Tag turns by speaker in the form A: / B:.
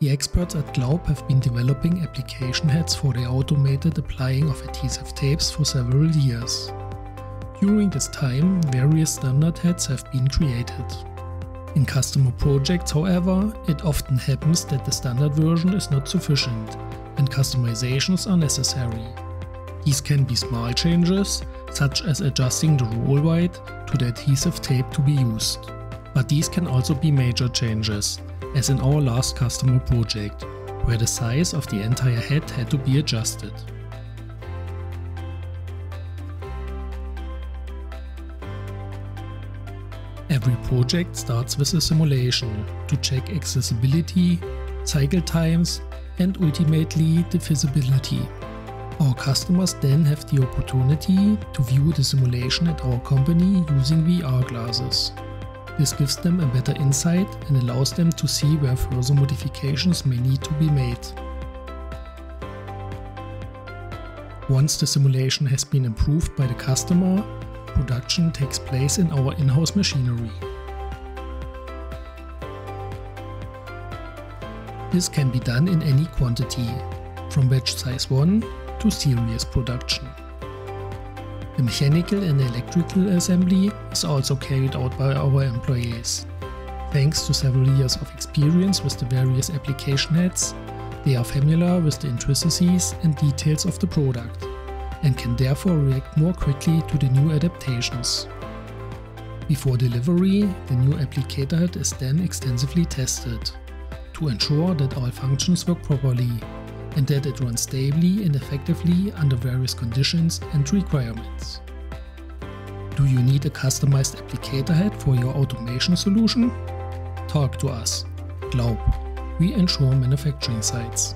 A: The experts at Glaub have been developing application heads for the automated applying of adhesive tapes for several years. During this time, various standard heads have been created. In customer projects, however, it often happens that the standard version is not sufficient and customizations are necessary. These can be small changes, such as adjusting the roll weight to the adhesive tape to be used. But these can also be major changes, as in our last customer project, where the size of the entire head had to be adjusted. Every project starts with a simulation to check accessibility, cycle times, and ultimately the feasibility. Our customers then have the opportunity to view the simulation at our company using VR glasses. This gives them a better insight and allows them to see where further modifications may need to be made. Once the simulation has been improved by the customer, production takes place in our in-house machinery. This can be done in any quantity, from batch size 1 to series production. The mechanical and electrical assembly is also carried out by our employees. Thanks to several years of experience with the various application heads, they are familiar with the intricacies and details of the product and can therefore react more quickly to the new adaptations. Before delivery, the new applicator head is then extensively tested to ensure that all functions work properly and that it runs stably and effectively under various conditions and requirements. Do you need a customized applicator head for your automation solution? Talk to us. Glaub. We ensure manufacturing sites.